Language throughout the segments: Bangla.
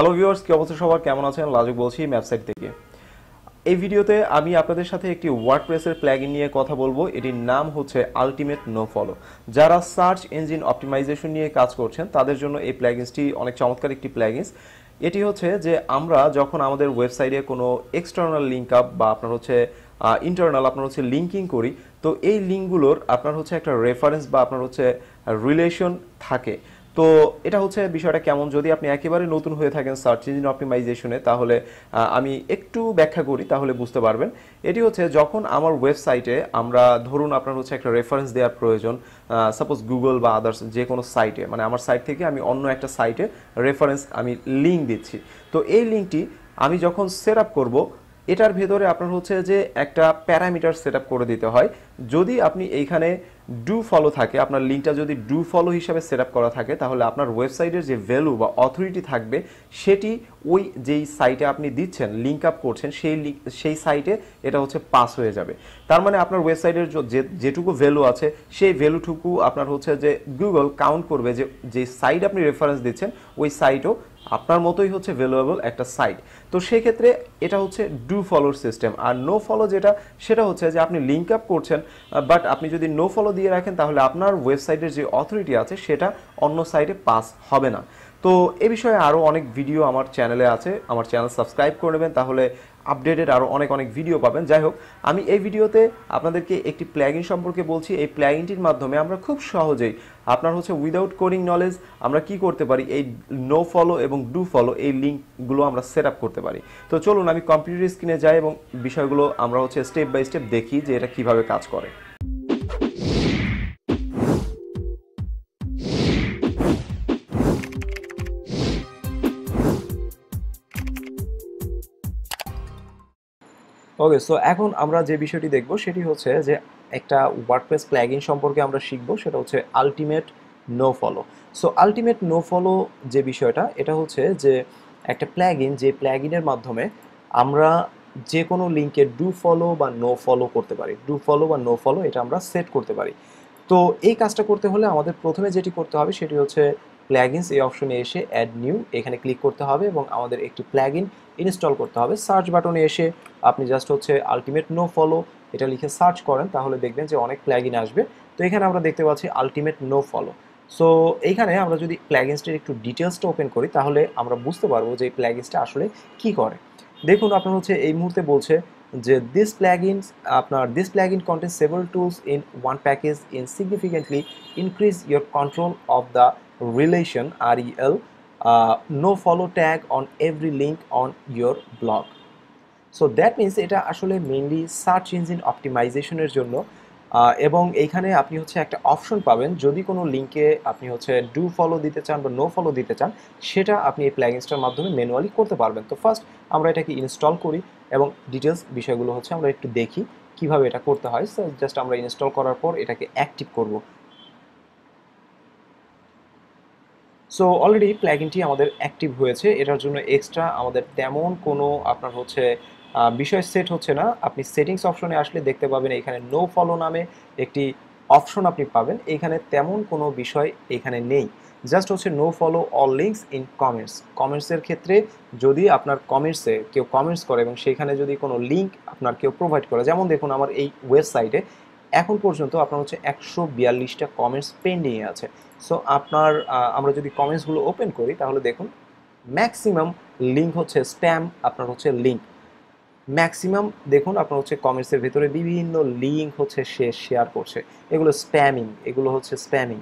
হ্যালো ভিউয়ার্স কি অবস্থা সবার? কেমন আছেন? লাজুক বলছি ম্যাপসাইট থেকে। এই ভিডিওতে আমি আপনাদের সাথে একটি ওয়ার্ডপ্রেসের প্ল্যাগিন নিয়ে কথা বলব। এটির নাম হচ্ছে আলটিমেট নো ফলো যারা সার্চ ইঞ্জিন অপটিমাইজেশন নিয়ে কাজ করছেন, তাদের জন্য এই প্ল্যাগিনসটি অনেক চমৎকার একটি প্ল্যাগিনস এটি হচ্ছে যে আমরা যখন আমাদের ওয়েবসাইটে কোনো এক্সটার্নাল লিঙ্ক আপ বা আপনার হচ্ছে ইন্টারনাল আপনার হচ্ছে লিঙ্কিং করি, তো এই লিঙ্কগুলোর আপনার হচ্ছে একটা রেফারেন্স বা আপনার হচ্ছে রিলেশন থাকে। তো এটা হচ্ছে বিষয়টা কেমন? যদি আপনি একেবারে নতুন হয়ে থাকেন সার্চ ইঞ্জিন অপটিমাইজেশনে তাহলে আমি একটু ব্যাখ্যা করি, তাহলে বুঝতে পারবেন। এটি হচ্ছে যখন আমার ওয়েবসাইটে আমরা, ধরুন আপনার হচ্ছে একটা রেফারেন্স দেওয়ার প্রয়োজন সাপোজ গুগল বা আদার্স যে কোনো সাইটে মানে আমার সাইট থেকে আমি অন্য একটা সাইটে রেফারেন্স আমি লিঙ্ক দিচ্ছি। তো এই লিঙ্কটি আমি যখন সেট আপ করব এটার ভেতরে আপনার হচ্ছে যে একটা প্যারামিটার সেট করে দিতে হয়। যদি আপনি এইখানে ডু ফলো থাকে, আপনার লিঙ্কটা যদি ডু ফলো হিসাবে সেট করা থাকে, তাহলে আপনার ওয়েবসাইটের যে ভ্যালু বা অথরিটি থাকবে, সেটি ওই যেই সাইটে আপনি দিচ্ছেন লিঙ্ক আপ করছেন, সেই সেই সাইটে এটা হচ্ছে পাস হয়ে যাবে। তার মানে আপনার ওয়েবসাইটের যেটুকু ভ্যালু আছে, সেই ভ্যালুটুকু আপনার হচ্ছে যে গুগল কাউন্ট করবে যে যে সাইট আপনি রেফারেন্স দিচ্ছেন, ওই সাইটও আপনার মতোই হচ্ছে ভ্যালুয়েবল একটা সাইট তো সেক্ষেত্রে এটা হচ্ছে ডু ফলোর সিস্টেম আর নো ফলো যেটা, সেটা হচ্ছে যে আপনি লিঙ্ক আপ করছেন বাট আপনি যদি নো ফলো দিয়ে রাখেন, তাহলে আপনার ওয়েবসাইটের যে অথরিটি আছে, সেটা অন্য সাইটে পাস হবে না। তো এ বিষয়ে আরও অনেক ভিডিও আমার চ্যানেলে আছে। আমার চ্যানেল সাবস্ক্রাইব করে নেবেন, তাহলে আপডেটেড আরও অনেক অনেক ভিডিও পাবেন। যাই হোক, আমি এই ভিডিওতে আপনাদেরকে একটি প্ল্যাগিন সম্পর্কে বলছি। এই প্ল্যাগিনটির মাধ্যমে আমরা খুব সহজেই, আপনার হচ্ছে উইদাউট কোডিং নলেজ আমরা কি করতে পারি? এই নো ফলো এবং ডু ফলো এই লিঙ্কগুলো আমরা সেট আপ করতে পারি। তো চলুন, আমি কম্পিউটার স্ক্রিনে যাই এবং বিষয়গুলো আমরা হচ্ছে স্টেপ বাই স্টেপ দেখি যে এটা কীভাবে কাজ করে। ওকে সো এখন আমরা যে বিষয়টি দেখব সেটি হচ্ছে যে একটা ওয়ার্ডপ্রেস প্ল্যাগিন সম্পর্কে আমরা শিখব, সেটা হচ্ছে ultimate no follow so ultimate no follow যে বিষয়টা, এটা হচ্ছে যে একটা প্ল্যাগিন যে প্ল্যাগিনের মাধ্যমে আমরা যে কোনো লিঙ্কে ডু ফলো বা নো ফলো করতে পারি। ডু ফলো বা নো ফলো এটা আমরা সেট করতে পারি। তো এই কাজটা করতে হলে আমাদের প্রথমে যেটি করতে হবে সেটি হচ্ছে প্ল্যাগিনস এই অপশনে এসে অ্যাড নিউ এখানে ক্লিক করতে হবে এবং আমাদের একটি প্ল্যাগিন ইনস্টল করতে হবে। সার্চ বাটনে এসে আপনি জাস্ট হচ্ছে আলটিমেট নো ফলো এটা লিখে সার্চ করেন, তাহলে দেখবেন যে অনেক প্ল্যাগিন আসবে। তো এখানে আমরা দেখতে পাচ্ছি আলটিমেট নো ফলো সো এইখানে আমরা যদি প্ল্যাগিনসটির একটু ডিটেলসটা ওপেন করি, তাহলে আমরা বুঝতে পারব যে এই প্ল্যাগিনসটা আসলে কি করে। দেখুন, আপনার হচ্ছে এই মুহূর্তে বলছে যে দিস প্ল্যাগিনস আপনার this plugin content several tools in one package in significantly increase your control of the relation R E L no follow tag on every link on your blog so that means এটা আসলে মেইনলি সার্চ ইঞ্জিন অপটিমাইজেশনের জন্য আহ, এবং এইখানে আপনি হচ্ছে একটা অপশন পাবেন। যদি কোনো লিঙ্কে আপনি হচ্ছে ডু ফলো দিতে চান বা নো ফলো দিতে চান সেটা আপনি এই প্ল্যাগিনসটার মাধ্যমে ম্যানুয়ালি করতে পারবেন। তো ফার্স্ট আমরা এটাকে ইনস্টল করি এবং ডিটেলস বিষয়গুলো হচ্ছে আমরা একটু দেখি কীভাবে এটা করতে হয়। জাস্ট আমরা ইনস্টল করার পর এটাকে অ্যাক্টিভ করব। সো অলরেডি প্ল্যাগিনটি আমাদের অ্যাক্টিভ হয়েছে। এটার জন্য এক্সট্রা আমাদের তেমন কোনো আপনার হচ্ছে বিষয় সেট হচ্ছে না। আপনি সেটিংস অপশনে আসলে দেখতে পাবেন এখানে নো ফলো নামে একটি অপশন আপনি পাবেন। এখানে তেমন কোনো বিষয় এখানে নেই। জাস্ট হচ্ছে no follow all links in comments কমেন্টসের ক্ষেত্রে যদি আপনার কমেন্টসে কেউ কমেন্টস করে এবং সেখানে যদি কোনো লিঙ্ক আপনার কেউ প্রোভাইড করে, যেমন দেখুন আমার এই ওয়েবসাইটে এখন পর্যন্ত আপনার হচ্ছে একশো বিয়াল্লিশটা কমেন্টস পেন্ডিংয়ে আছে। সো আপনার আমরা যদি কমেন্টসগুলো ওপেন করি, তাহলে দেখুন ম্যাক্সিমাম লিঙ্ক হচ্ছে স্প্যাম আপনার হচ্ছে লিঙ্ক ম্যাক্সিমাম দেখুন, আপনার হচ্ছে কমেন্টসের ভিতরে বিভিন্ন লিঙ্ক হচ্ছে সে শেয়ার করছে। এগুলো স্প্যামিং এগুলো হচ্ছে স্প্যামিং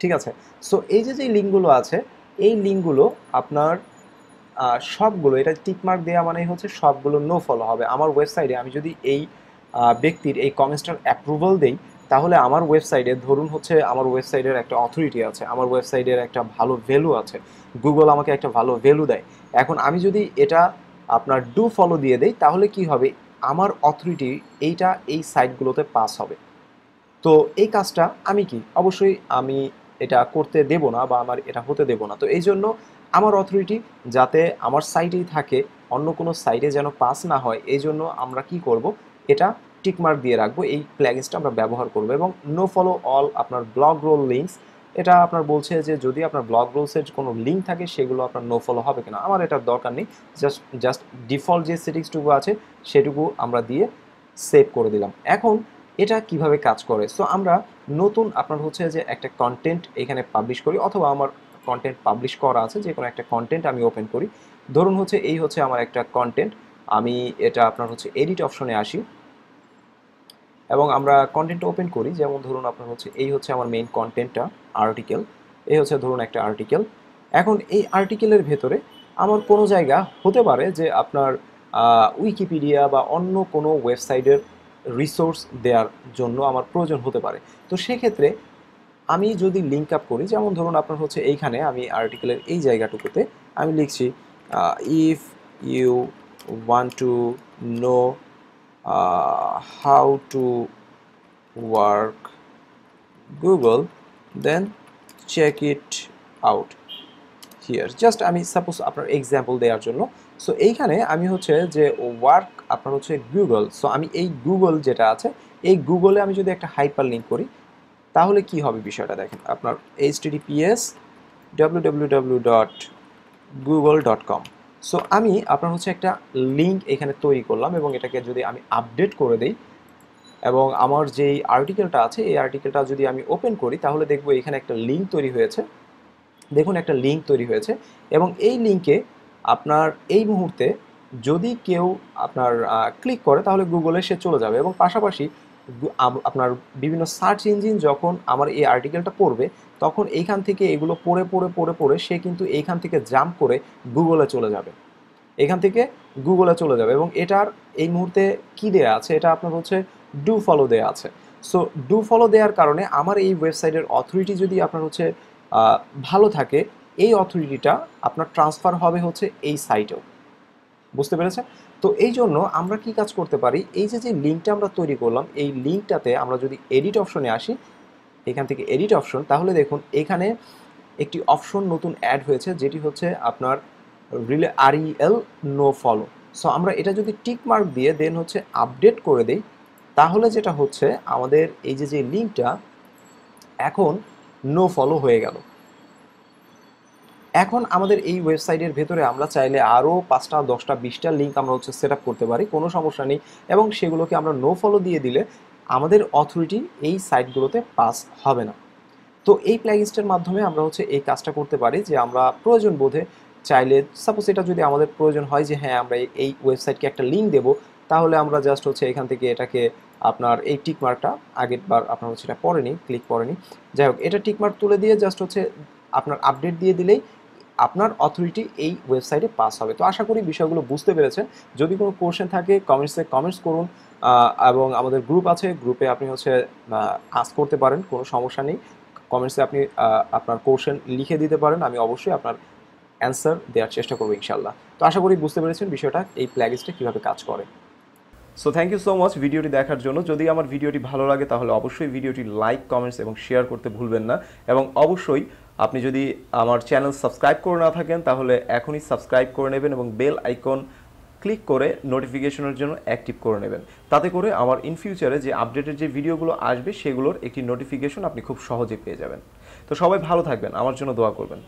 ঠিক আছে? সো এই যে যে লিঙ্কগুলো আছে, এই লিঙ্কগুলো আপনার সবগুলো, এটা টিকমার্ক দেওয়া মানেই হচ্ছে সবগুলো নো ফলো হবে। আমার ওয়েবসাইটে আমি যদি এই ব্যক্তির এই কমেন্টসটার অ্যাপ্রুভাল দেই, তাহলে আমার ওয়েবসাইটে ধরুন হচ্ছে আমার ওয়েবসাইটের একটা অথরিটি আছে, আমার ওয়েবসাইটের একটা ভালো ভ্যালু আছে গুগল আমাকে একটা ভালো ভ্যালু দেয়। এখন আমি যদি এটা আপনার ডু ফলো দিয়ে দেই, তাহলে কি হবে? আমার অথরিটি এইটা এই সাইটগুলোতে পাস হবে। তো এই কাজটা আমি কি? অবশ্যই আমি এটা করতে দেব না বা আমার এটা হতে দেব না। তো এই জন্য আমার অথরিটি যাতে আমার সাইটেই থাকে, অন্য কোনো সাইটে যেন পাস না হয়, এই জন্য আমরা কি করব? এটা টিকমার্ক দিয়ে রাখব, এই প্ল্যাগিনসটা আমরা ব্যবহার করব এবং নো ফলো অল আপনার ব্লগ রোল লিঙ্কস এটা আপনার বলছে যে যদি আপনার ব্লগ রোলসের কোনো লিঙ্ক থাকে সেগুলো আপনার নো ফলো হবে কিনা। আমার এটার দরকার নেই জাস্ট জাস্ট ডিফল্ট যে সেটিংসটুকু আছে সেটুকু আমরা দিয়ে সেভ করে দিলাম। এখন এটা কীভাবে কাজ করে? সো আমরা নতুন আপনার হচ্ছে যে একটা কন্টেন্ট এখানে পাবলিশ করি অথবা আমার কন্টেন্ট পাবলিশ করা আছে যে কোনো একটা কন্টেন্ট আমি ওপেন করি। ধরুন হচ্ছে এই হচ্ছে আমার একটা কন্টেন্ট আমি এটা আপনার হচ্ছে এডিট অপশনে আসি। এবং আমরা কন্টেন্ট ওপেন করি, যেমন ধরুন আপনার হচ্ছে, এই হচ্ছে আমার মেইন কন্টেন্টটা আর্টিকেল এই হচ্ছে ধরুন একটা আর্টিকেল এখন এই আর্টিকেলের ভেতরে আমার কোনো জায়গা হতে পারে যে আপনার উইকিপিডিয়া বা অন্য কোনো ওয়েবসাইটের রিসোর্স দেওয়ার জন্য আমার প্রয়োজন হতে পারে। তো সেক্ষেত্রে আমি যদি লিঙ্ক আপ করি, যেমন ধরুন আপনার হচ্ছে এইখানে আমি আর্টিকেলের এই জায়গাটুকুতে আমি লিখছি if you want to know how to work Google then check it out here just আমি সাপোজ আপনার এক্সাম্পল দেওয়ার জন্য। সো এইখানে আমি হচ্ছে যে ওয়ার্ক আপনার হচ্ছে গুগল সো আমি এই গুগল যেটা আছে, এই গুগলে আমি যদি একটা হাইপার লিঙ্ক করি, তাহলে কি হবে বিষয়টা দেখেন। আপনার H T T P S W W W dot Google dot com so আমি আপনার হচ্ছে একটা লিঙ্ক এখানে তৈরি করলাম এবং এটাকে যদি আমি আপডেট করে দিই এবং আমার যেই আর্টিকেলটা আছে, এই আর্টিকেলটা যদি আমি ওপেন করি, তাহলে দেখব এখানে একটা লিঙ্ক তৈরি হয়েছে। দেখুন, একটা লিঙ্ক তৈরি হয়েছে এবং এই লিঙ্কে আপনার এই মুহূর্তে যদি কেউ আপনার ক্লিক করে, তাহলে গুগলে সে চলে যাবে এবং পাশাপাশি আপনার বিভিন্ন সার্চ ইঞ্জিন যখন আমার এই আর্টিকেলটা পড়বে তখন এইখান থেকে এগুলো পড়ে পড়ে পড়ে পড়ে সে কিন্তু এইখান থেকে জাম্প করে গুগলে চলে যাবে। এখান থেকে গুগলে চলে যাবে এবং এটার এই মুহূর্তে কি দেয়া আছে? এটা আপনার হচ্ছে ডু ফলো দেয়া আছে। সো ডু ফলো দেওয়ার কারণে আমার এই ওয়েবসাইটের অথরিটি যদি আপনার হচ্ছে ভালো থাকে, এই অথরিটিটা আপনার ট্রান্সফার হবে হচ্ছে এই সাইটেও বুঝতে পেরেছেন? তো এই জন্য আমরা কি কাজ করতে পারি? এই যে যে লিঙ্কটা আমরা তৈরি করলাম, এই লিঙ্কটাতে আমরা যদি এডিট অপশনে আসি এখান থেকে এডিট অপশন তাহলে দেখুন এখানে একটি অপশন নতুন অ্যাড হয়েছে, যেটি হচ্ছে আপনার rel R R E L no follow so আমরা এটা যদি টিক মার্ক দিয়ে দেন হচ্ছে আপডেট করে দেই, তাহলে যেটা হচ্ছে আমাদের এই যে যে লিঙ্কটা এখন নো ফলো হয়ে গেল। এখন আমাদের এই ওয়েবসাইটের ভেতরে আমরা চাইলে আরও পাঁচটা, দশটা, বিশটা লিঙ্ক আমরা হচ্ছে সেট করতে পারি, কোনো সমস্যা নেই। এবং সেগুলোকে আমরা নো ফলো দিয়ে দিলে আমাদের অথরিটি এই সাইটগুলোতে পাস হবে না। তো এই প্ল্যাগিনসটার মাধ্যমে আমরা হচ্ছে এই কাজটা করতে পারি যে আমরা প্রয়োজন বোধে চাইলে সাপোজ এটা যদি আমাদের প্রয়োজন হয় যে হ্যাঁ আমরা এই ওয়েবসাইটকে একটা লিঙ্ক দেবো, তাহলে আমরা জাস্ট হচ্ছে এখান থেকে এটাকে আপনার এই টিকমার্কটা আগের বার আপনার হচ্ছে এটা পড়েনি ক্লিক করেনি। যাই হোক, এটা টিকমার্ক তুলে দিয়ে জাস্ট হচ্ছে আপনার আপডেট দিয়ে দিলেই আপনার অথরিটি এই ওয়েবসাইটে পাস হবে। তো আশা করি বিষয়গুলো বুঝতে পেরেছেন। যদি কোনো কোশ্চেন থাকে কমেন্টসে কমেন্টস করুন। এবং আমাদের গ্রুপ আছে গ্রুপে আপনি হচ্ছে আস করতে পারেন, কোনো সমস্যা নেই। কমেন্টসে আপনি আপনার কোশ্চেন লিখে দিতে পারেন, আমি অবশ্যই আপনার অ্যান্সার দেওয়ার চেষ্টা করব ইনশাল্লাহ তো আশা করি বুঝতে পেরেছেন বিষয়টা, এই প্ল্যাগিসটা কীভাবে কাজ করে। So thank you so much ভিডিওটি দেখার জন্য। যদি আমার ভিডিওটি ভালো লাগে, তাহলে অবশ্যই ভিডিওটি লাইক কমেন্টস এবং শেয়ার করতে ভুলবেন না। এবং অবশ্যই আপনি যদি আমার চ্যানেল সাবস্ক্রাইব করে না থাকেন, তাহলে এখনই সাবস্ক্রাইব করে নেবেন এবং বেল আইকন ক্লিক করে নোটিফিকেশনের জন্য অ্যাক্টিভ করে নেবেন। তাতে করে আমার ইন ফিউচারে যে আপডেটের যে ভিডিওগুলো আসবে, সেগুলোর একটি নোটিফিকেশন আপনি খুব সহজে পেয়ে যাবেন। তো সবাই ভালো থাকবেন। আমার জন্য দোয়া করবেন।